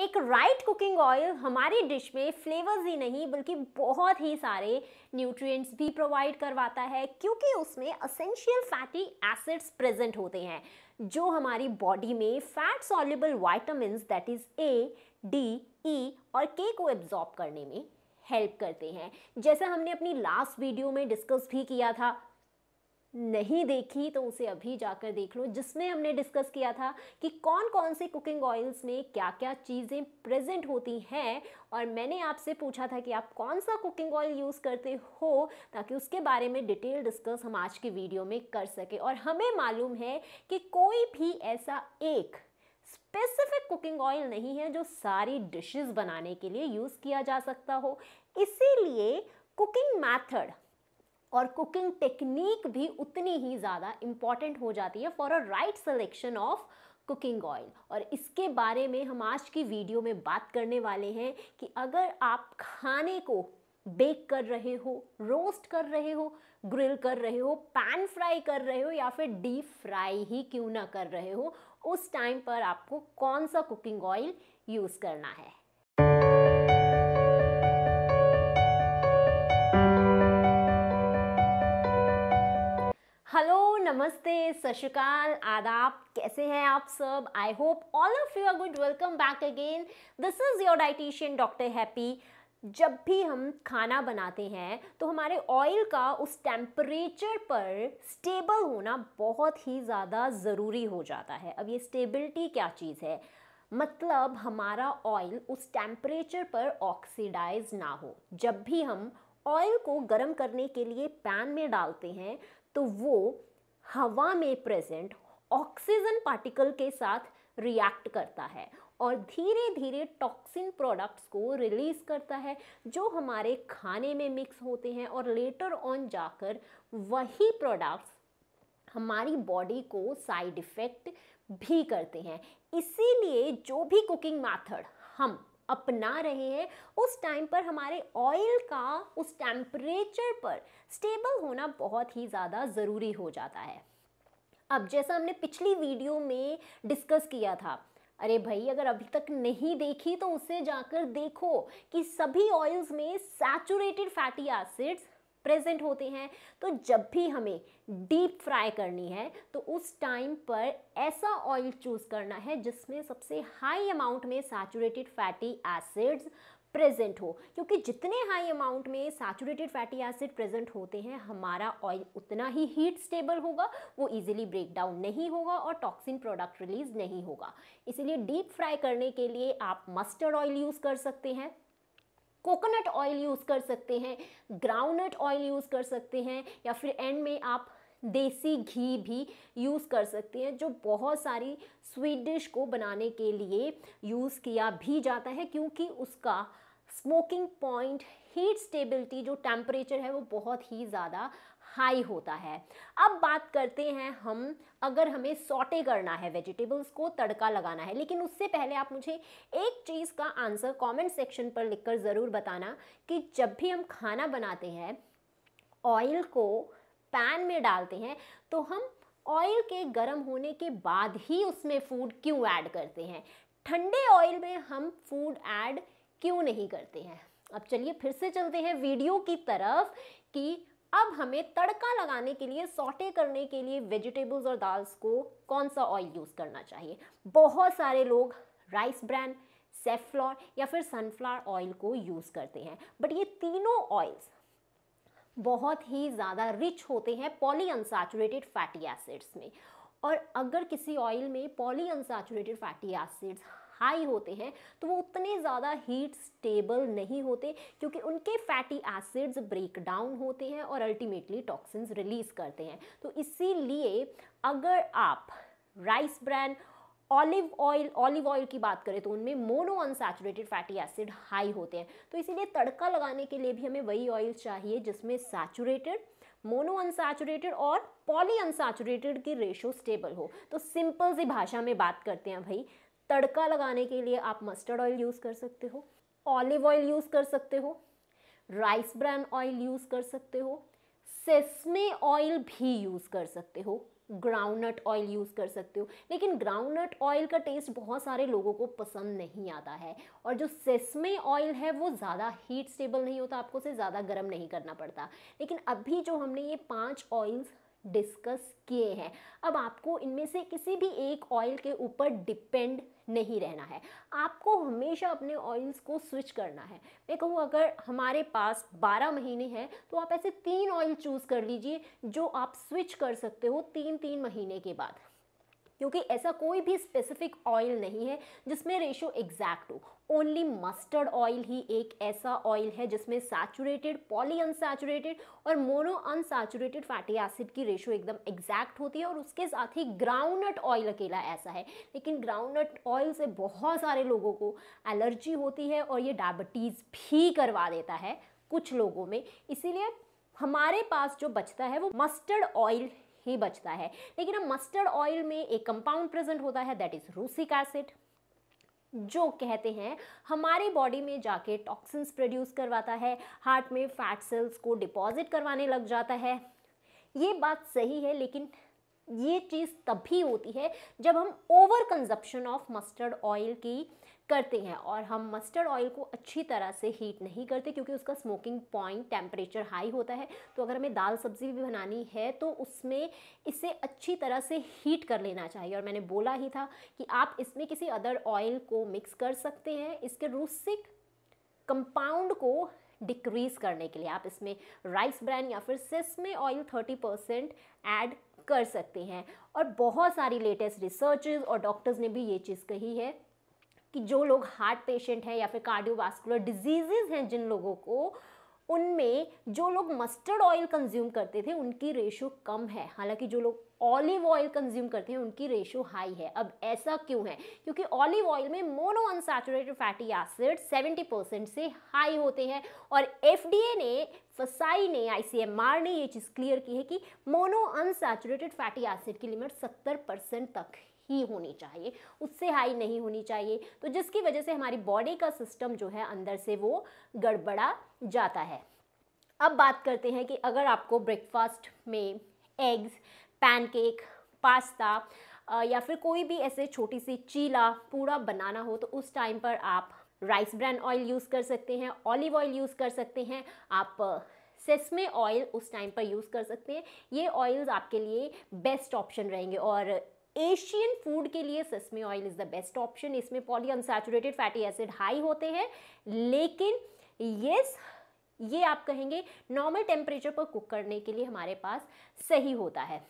एक right cooking oil हमारी dish में फ्लेवर्स ही नहीं, बल्कि बहुत ही सारे न्यूट्रिएंट्स भी प्रोवाइड करवाता है, क्योंकि उसमें असेंशियल फैटी एसिड्स प्रेजेंट होते हैं, जो हमारी बॉडी में fat soluble vitamin that is A D E और के को एब्जॉर्ब करने में हेल्प करते हैं। जैसा हमने अपनी लास्ट वीडियो में डिस्कस भी किया था नहीं देखी तो उसे अभी जाकर देख लो। जिसमें हमने डिस्कस किया था कि कौन कौन से कुकिंग ऑयल्स में क्या क्या चीज़ें प्रेजेंट होती हैं, और मैंने आपसे पूछा था कि आप कौन सा कुकिंग ऑयल यूज़ करते हो, ताकि उसके बारे में डिटेल डिस्कस हम आज की वीडियो में कर सके। और हमें मालूम है कि कोई भी ऐसा एक स्पेसिफिक कुकिंग ऑयल नहीं है, जो सारी डिशेस बनाने के लिए यूज़ किया जा सकता हो। इसीलिए कुकिंग मैथड और कुकिंग टेक्निक भी उतनी ही ज़्यादा इंपॉर्टेंट हो जाती है for a right selection of cooking oil और इसके बारे में हम आज की वीडियो में बात करने वाले हैं कि अगर आप खाने को बेक कर रहे हो रोस्ट कर रहे हो ग्रिल कर रहे हो पैन फ्राई कर रहे हो या फिर डीप फ्राई ही क्यों ना कर रहे हो, उस टाइम पर आपको कौन सा कुकिंग ऑयल यूज़ करना है? हेलो, नमस्ते, सत श्रीकाल, आदाब, कैसे हैं आप सब? I hope all of you are good welcome back again this is your dietitian doctor Happy जब भी हम खाना बनाते हैं तो हमारे ऑयल का उस टेम्परेचर पर स्टेबल होना बहुत ही ज़्यादा ज़रूरी हो जाता है। अब ये स्टेबिलिटी क्या चीज़ है? मतलब हमारा ऑयल उस टेम्परेचर पर ऑक्सीडाइज ना हो। जब भी हम ऑयल को गर्म करने के लिए पैन में डालते हैं तो वो हवा में प्रेजेंट ऑक्सीजन पार्टिकल के साथ रिएक्ट करता है और धीरे धीरे टॉक्सिन प्रोडक्ट्स को रिलीज़ करता है, जो हमारे खाने में मिक्स होते हैं और लेटर ऑन जाकर वही प्रोडक्ट्स हमारी बॉडी को साइड इफ़ेक्ट भी करते हैं। इसीलिए जो भी कुकिंग मेथड हम अपना रहे हैं, उस टाइम पर हमारे ऑयल का, उस टेम्परेचर पर स्टेबल होना बहुत ही ज़्यादा ज़रूरी हो जाता है। अब जैसा हमने पिछली वीडियो में डिस्कस किया था, अरे भाई, अगर अभी तक नहीं देखी तो उसे जाकर देखो कि सभी ऑयल्स में सैचुरेटेड फैटी एसिड्स प्रेजेंट होते हैं। तो जब भी हमें डीप फ्राई करनी है तो उस टाइम पर ऐसा ऑयल चूज़ करना है जिसमें सबसे हाई अमाउंट में सैचुरेटेड फैटी एसिड्स प्रेजेंट हो। क्योंकि जितने हाई अमाउंट में सैचुरेटेड फैटी एसिड प्रेजेंट होते हैं, हमारा ऑयल उतना ही हीट स्टेबल होगा, वो इजीली ब्रेक डाउन नहीं होगा और टॉक्सिन प्रोडक्ट रिलीज़ नहीं होगा। इसीलिए डीप फ्राई करने के लिए आप मस्टर्ड ऑयल यूज़ कर सकते हैं। कोकोनट ऑयल यूज़ कर सकते हैं, ग्राउंडनट ऑयल यूज़ कर सकते हैं, या फिर एंड में आप देसी घी भी यूज़ कर सकते हैं, जो बहुत सारी स्वीट डिश को बनाने के लिए यूज़ किया भी जाता है, क्योंकि उसका स्मोकिंग पॉइंट, हीट स्टेबिलिटी, जो टेम्परेचर है, वो बहुत ही ज़्यादा हाई होता है। अब बात करते हैं हम, अगर हमें सॉटे करना है वेजिटेबल्स को, तड़का लगाना है, लेकिन उससे पहले आप मुझे एक चीज़ का आंसर कमेंट सेक्शन पर लिखकर ज़रूर बताना कि जब भी हम खाना बनाते हैं ऑयल को पैन में डालते हैं तो हम ऑयल के गर्म होने के बाद ही उसमें फ़ूड क्यों ऐड करते हैं? ठंडे ऑयल में हम फ़ूड ऐड क्यों नहीं करते हैं? अब चलिए फिर से चलते हैं वीडियो की तरफ़ कि अब हमें तड़का लगाने के लिए, सॉटे करने के लिए वेजिटेबल्स और दाल्स को कौन सा ऑयल यूज़ करना चाहिए? बहुत सारे लोग राइस ब्रांड सेफ्लॉर या फिर सनफ्लावर ऑयल को यूज़ करते हैं। बट ये तीनों ऑयल्स बहुत ही ज़्यादा रिच होते हैं पॉली अनसैचुरेटेड फैटी एसिड्स में। और अगर किसी ऑयल में poly unsaturated fatty acids high होते हैं तो वो उतने ज़्यादा हीट स्टेबल नहीं होते, क्योंकि उनके फैटी एसिड्स ब्रेक डाउन होते हैं और अल्टीमेटली टॉक्सिन्स रिलीज़ करते हैं। तो इसीलिए अगर आप rice brand olive oil olive oil की बात करें तो उनमें mono unsaturated fatty acid high होते हैं। तो इसीलिए तड़का लगाने के लिए भी हमें वही ऑयल चाहिए, जिसमें सैचुरेटेड मोनो अनसैचुरेटेड और पॉली अनसैचुरेटेड की रेशो स्टेबल हो। तो सिंपल सी भाषा में बात करते हैं भाई। तड़का लगाने के लिए आप मस्टर्ड ऑयल यूज़ कर सकते हो ऑलिव ऑयल यूज़ कर सकते हो राइस ब्रांड ऑयल यूज़ कर सकते हो सेस्मे ऑयल भी यूज़ कर सकते हो ग्राउंडनट ऑयल यूज़ कर सकते हो। लेकिन ग्राउंडनट ऑयल का टेस्ट बहुत सारे लोगों को पसंद नहीं आता है और जो सेसमे ऑयल है वो ज़्यादा हीट स्टेबल नहीं होता, आपको उसे ज़्यादा गर्म नहीं करना पड़ता। लेकिन अभी जो हमने ये पाँच ऑयल्स डिस्कस किए हैं, अब आपको इनमें से किसी भी एक ऑयल के ऊपर डिपेंड नहीं रहना है। आपको हमेशा अपने ऑयल्स को स्विच करना है। मैं कहूँ, अगर हमारे पास 12 महीने हैं तो आप ऐसे तीन ऑयल चूज़ कर लीजिए, जो आप स्विच कर सकते हो तीन तीन महीने के बाद। क्योंकि ऐसा कोई भी स्पेसिफिक ऑयल नहीं है जिसमें रेशो एग्जैक्ट हो। ओनली मस्टर्ड ऑयल ही एक ऐसा ऑयल है जिसमें सैचुरेटेड पॉली अनसैचुरेटेड और मोनो अनसैचुरेटेड फैटी एसिड की रेशो एकदम एग्जैक्ट होती है और उसके साथ ही ग्राउंडनट ऑयल अकेला ऐसा है। लेकिन ग्राउंडनट ऑयल से बहुत सारे लोगों को एलर्जी होती है और ये डायबिटीज़ भी करवा देता है कुछ लोगों में। इसीलिए हमारे पास जो बचता है वो मस्टर्ड ऑयल ही बचता है। लेकिन अब मस्टर्ड ऑयल में एक कंपाउंड प्रेजेंट होता है दैट इज़ रूसिक एसिड जो कहते हैं, हमारी बॉडी में जाके टॉक्सिन्स प्रोड्यूस करवाता है हार्ट में फैट सेल्स को डिपॉजिट करवाने लग जाता है। ये बात सही है, लेकिन ये चीज़ तभी होती है जब हम over consumption of mustard oil की करते हैं और हम मस्टर्ड ऑयल को अच्छी तरह से हीट नहीं करते क्योंकि उसका स्मोकिंग पॉइंट टेम्परेचर हाई होता है। तो अगर हमें दाल सब्ज़ी भी बनानी है तो उसमें इसे अच्छी तरह से हीट कर लेना चाहिए। और मैंने बोला ही था कि आप इसमें किसी अदर ऑयल को मिक्स कर सकते हैं। इसके रूसिक कंपाउंड को डिक्रीज करने के लिए आप इसमें राइस ब्रांड या फिर sesame oil thirty percent add कर सकते हैं। और बहुत सारी लेटेस्ट रिसर्चेज और डॉक्टर्स ने भी ये चीज़ कही है। कि जो लोग हार्ट पेशेंट हैं या फिर कार्डियोवास्कुलर डिज़ीज़ हैं जिन लोगों को, उनमें जो लोग मस्टर्ड ऑयल कंज्यूम करते थे, उनकी रेशो कम है। हालाँकि जो लोग ऑलिव ऑयल कंज्यूम करते हैं, उनकी रेशो हाई है। अब ऐसा क्यों है? क्योंकि ऑलिव ऑयल में mono unsaturated fatty acid 70 percent से हाई होते हैं और एफडीए ने फसाई ने आईसीएमआर ने ये चीज़ क्लियर की है कि मोनो अनसैचुरेटेड फैटी एसिड की लिमिट 70 परसेंट तक ही होनी चाहिए, उससे हाई नहीं होनी चाहिए। तो जिसकी वजह से हमारी बॉडी का सिस्टम जो है अंदर से वो गड़बड़ा जाता है। अब बात करते हैं कि अगर आपको ब्रेकफास्ट में एग्स पैनकेक पास्ता या फिर कोई भी ऐसे छोटी सी चीला पूरा बनाना हो तो उस टाइम पर आप राइस ब्रांड ऑयल यूज़ कर सकते हैं ऑलिव ऑयल यूज़ कर सकते हैं, आप सेसमे ऑयल उस टाइम पर यूज़ कर सकते हैं। ये ऑयल्स आपके लिए बेस्ट ऑप्शन रहेंगे और एशियन फ़ूड के लिए sesame oil is the best option इसमें poly unsaturated fatty acid high होते हैं, लेकिन यस ये आप कहेंगे नॉर्मल टेम्परेचर पर कुक करने के लिए हमारे पास सही होता है।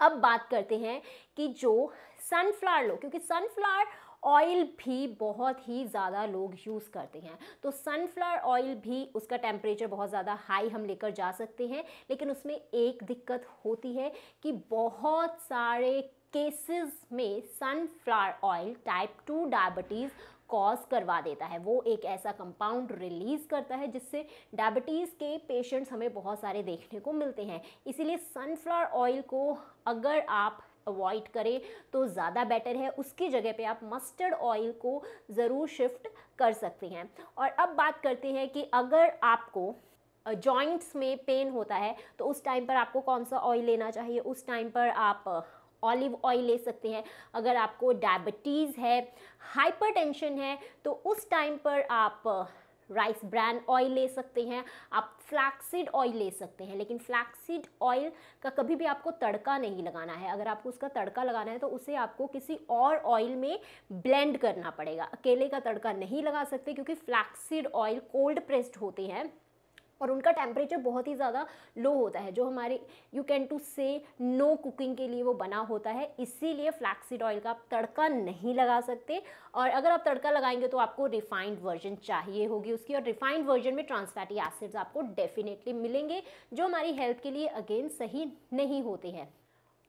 अब बात करते हैं कि जो सनफ्लावर लो, क्योंकि सनफ्लावर ऑयल भी बहुत ही ज़्यादा लोग यूज़ करते हैं। तो सनफ्लावर ऑयल भी उसका टेम्परेचर बहुत ज़्यादा हाई हम लेकर जा सकते हैं, लेकिन उसमें एक दिक्कत होती है कि बहुत सारे केसेस में sunflower oil type two diabetes cause करवा देता है। वो एक ऐसा कंपाउंड रिलीज़ करता है जिससे डायबिटीज़ के पेशेंट्स हमें बहुत सारे देखने को मिलते हैं। इसीलिए सनफ्लावर ऑयल को अगर आप अवॉइड करें तो ज़्यादा बेटर है। उसकी जगह पे आप मस्टर्ड ऑयल को ज़रूर शिफ्ट कर सकते हैं। और अब बात करते हैं कि अगर आपको जॉइंट्स में पेन होता है तो उस टाइम पर आपको कौन सा ऑयल लेना चाहिए? उस टाइम पर आप ऑलिव ऑयल ले सकते हैं। अगर आपको डायबिटीज़ है, हाइपरटेंशन है तो उस टाइम पर आप राइस ब्रांड ऑयल ले सकते हैं। आप फ्लैक्सीड ऑयल ले सकते हैं, लेकिन फ्लैक्सीड ऑयल का कभी भी आपको तड़का नहीं लगाना है। अगर आपको उसका तड़का लगाना है तो उसे आपको किसी और ऑयल में ब्लेंड करना पड़ेगा। अकेले का तड़का नहीं लगा सकते, क्योंकि फ्लैक्सीड ऑयल कोल्ड प्रेस्ड होते हैं। और उनका टेम्परेचर बहुत ही ज़्यादा लो होता है, जो हमारे you can to say no cooking के लिए वो बना होता है। इसीलिए फ्लैक्सीड ऑयल का आप तड़का नहीं लगा सकते। और अगर आप तड़का लगाएँगे तो आपको रिफाइंड वर्जन चाहिए होगी उसकी और रिफाइंड वर्जन में ट्रांसफैटी एसिड्स आपको डेफिनेटली मिलेंगे, जो हमारी हेल्थ के लिए अगेन सही नहीं होते हैं।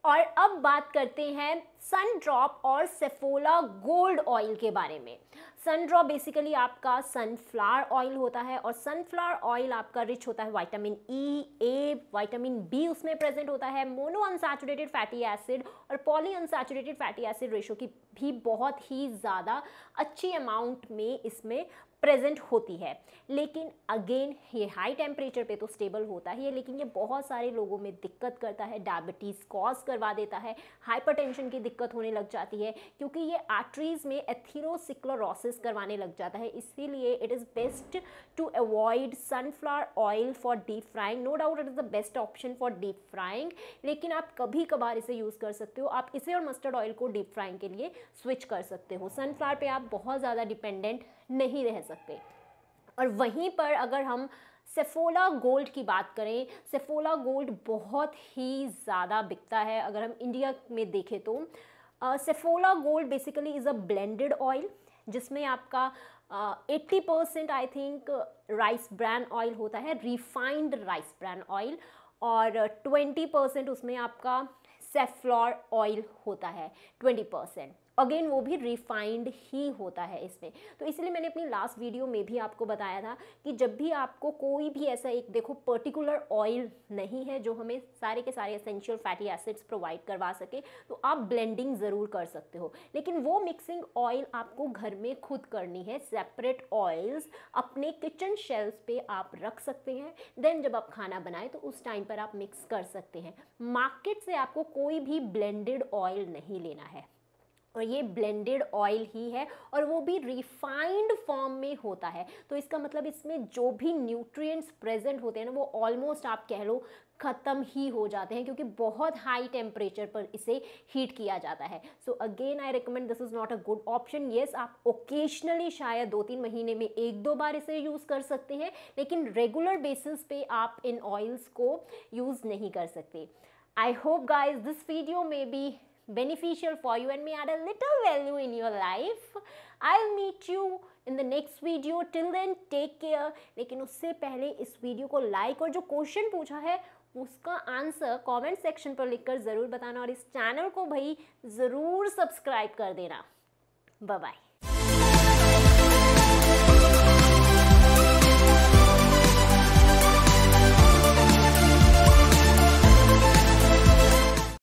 और अब बात करते हैं सन ड्रॉप और सेफोला गोल्ड ऑयल के बारे में। सन ड्रॉप बेसिकली आपका सनफ्लावर ऑयल होता है और सनफ्लावर ऑयल आपका रिच होता है vitamin E A vitamin B उसमें प्रेजेंट होता है। मोनो अनसैचुरेटेड फैटी एसिड और poly unsaturated fatty acid ratio की भी बहुत ही ज़्यादा अच्छी अमाउंट में इसमें प्रेजेंट होती है। लेकिन अगेन ये हाई टेम्परेचर पे तो स्टेबल होता ही है, लेकिन ये बहुत सारे लोगों में दिक्कत करता है डायबिटीज़ कॉज करवा देता है हाइपरटेंशन की दिक्कत होने लग जाती है, क्योंकि ये आर्टरीज में एथीरोसिक्लोरोसिस करवाने लग जाता है। इसीलिए it is best to avoid sunflower oil for deep frying no doubt it is the best option for deep frying लेकिन आप कभी कभार इसे यूज़ कर सकते हो। आप इसे और मस्टर्ड ऑयल को डीप फ्राइंग के लिए स्विच कर सकते हो। सनफ्लावर पे आप बहुत ज़्यादा डिपेंडेंट नहीं रह सकते। और वहीं पर अगर हम सेफोला गोल्ड की बात करें सेफोला गोल्ड बहुत ही ज़्यादा बिकता है। अगर हम इंडिया में देखें तो Saffola gold basically is a blended oil जिसमें आपका eighty percent I think rice bran oil होता है रिफाइंड राइस ब्रैन ऑयल और ट्वेंटी परसेंट उसमें आपका सेफ्लॉर ऑयल होता है ट्वेंटी परसेंट अगेन वो भी रिफाइंड ही होता है इसमें। तो इसलिए मैंने अपनी लास्ट वीडियो में भी आपको बताया था कि जब भी आपको कोई भी ऐसा एक, देखो पर्टिकुलर ऑयल नहीं है जो हमें सारे के सारे एसेंशियल फैटी एसिड्स प्रोवाइड करवा सके तो आप ब्लेंडिंग ज़रूर कर सकते हो। लेकिन वो मिक्सिंग ऑयल आपको घर में खुद करनी है सेपरेट ऑयल्स अपने किचन शेल्फ पे आप रख सकते हैं। देन जब आप खाना बनाएँ तो उस टाइम पर आप मिक्स कर सकते हैं। मार्केट से आपको कोई भी ब्लेंडेड ऑयल नहीं लेना है। और ये ब्लेंडेड ऑयल ही है और वो भी रिफाइंड फॉर्म में होता है। तो इसका मतलब इसमें जो भी न्यूट्रिएंट्स प्रेजेंट होते हैं ना, वो ऑलमोस्ट आप कह लो ख़त्म ही हो जाते हैं, क्योंकि बहुत हाई टेम्परेचर पर इसे हीट किया जाता है। So again I recommend this is not a good option yes आप ओकेजनली शायद दो तीन महीने में एक दो बार इसे यूज़ कर सकते हैं, लेकिन रेगुलर बेसिस पे आप इन ऑयल्स को यूज़ नहीं कर सकते। I hope guys this video में be beneficial for you and may add a little value in your life. I'll meet you in the next video. Till then, take care. लेकिन उससे पहले इस video को like और जो question पूछा है उसका आंसर कमेंट सेक्शन पर लिखकर ज़रूर बताना और इस चैनल को भाई ज़रूर सब्सक्राइब कर देना बाय बाय